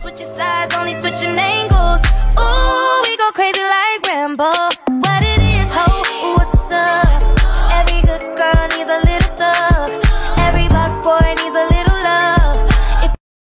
Switching sides, only switching names.